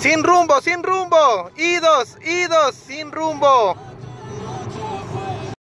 Sin rumbo, sin rumbo. Idos, idos, sin rumbo.